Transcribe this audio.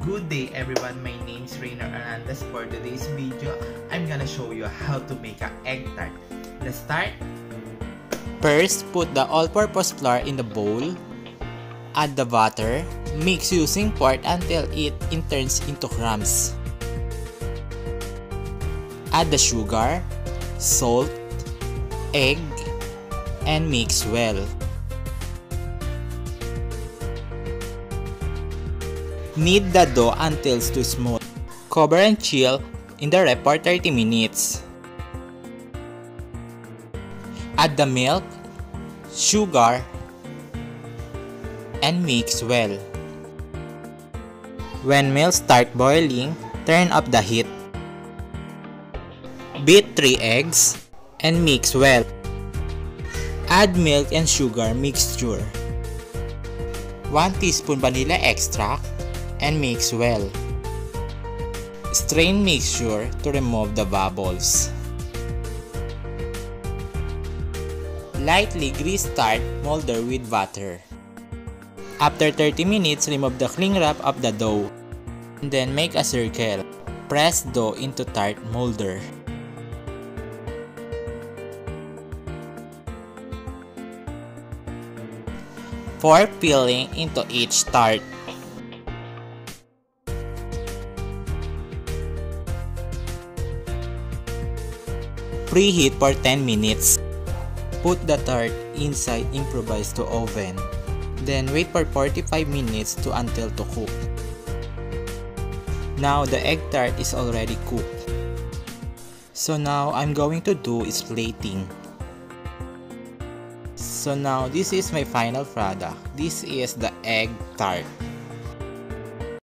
Good day everyone, my name is Reiner Olandez. For today's video, I'm gonna show you how to make an egg tart. Let's start. First, put the all-purpose flour in the bowl. Add the butter. Mix using fork until it turns into crumbs. Add the sugar, salt, egg, and mix well. Knead the dough until too smooth. Cover and chill in the ref for 30 minutes. Add the milk, sugar, and mix well. When milk start boiling, turn up the heat. Beat 3 eggs and mix well. Add milk and sugar mixture. 1 teaspoon vanilla extract and mix well. Strain mixture to remove the bubbles. Lightly grease tart molder with butter. After 30 minutes, remove the cling wrap of the dough. Then make a circle. Press dough into tart molder. Pour filling into each tart. Preheat for 10 minutes. Put the tart inside improvised to oven. Then wait for 45 minutes to until to cook. Now the egg tart is already cooked. So now I'm going to do is plating. So now this is my final product. This is the egg tart.